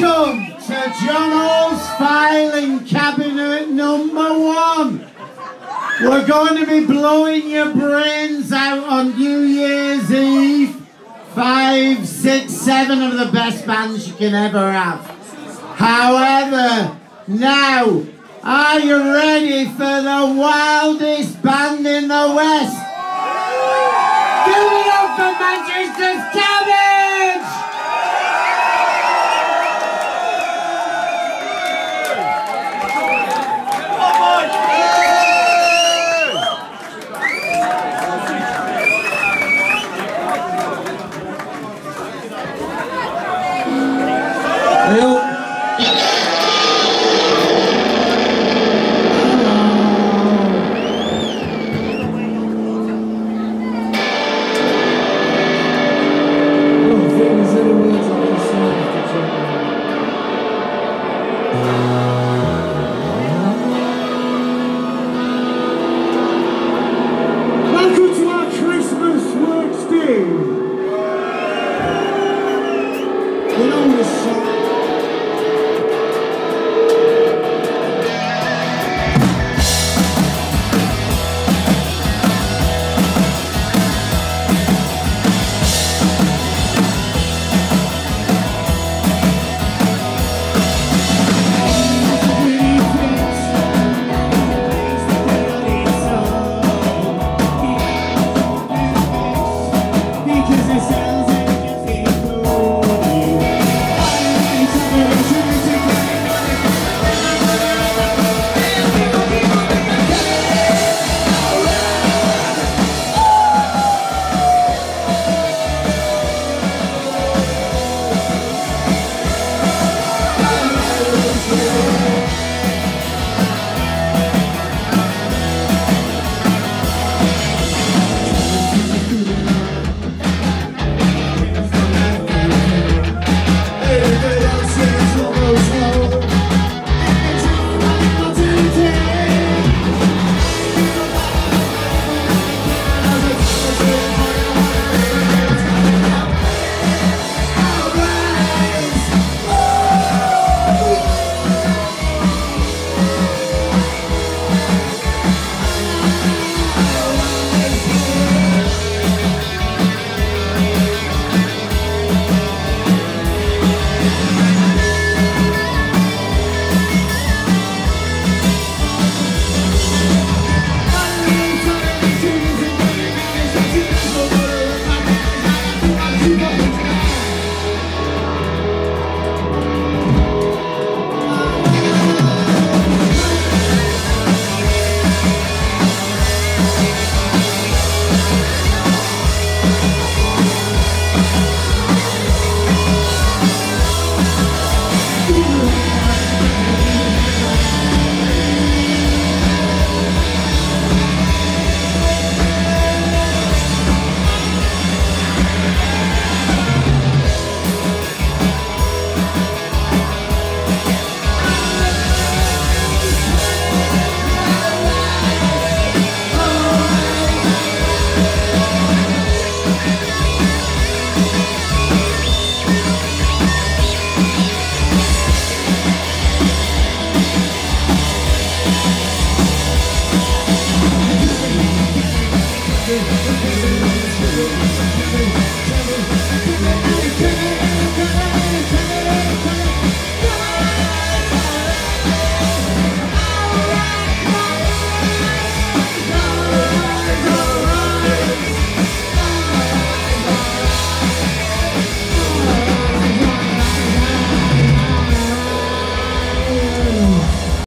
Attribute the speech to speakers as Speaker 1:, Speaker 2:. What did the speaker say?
Speaker 1: Welcome to John Hall's filing cabinet number one. We're going to be blowing your brains out on New Year's Eve. Five, six, seven of the best bands you can ever have. However, now, are you ready for the wildest band in the West? King. Thank you.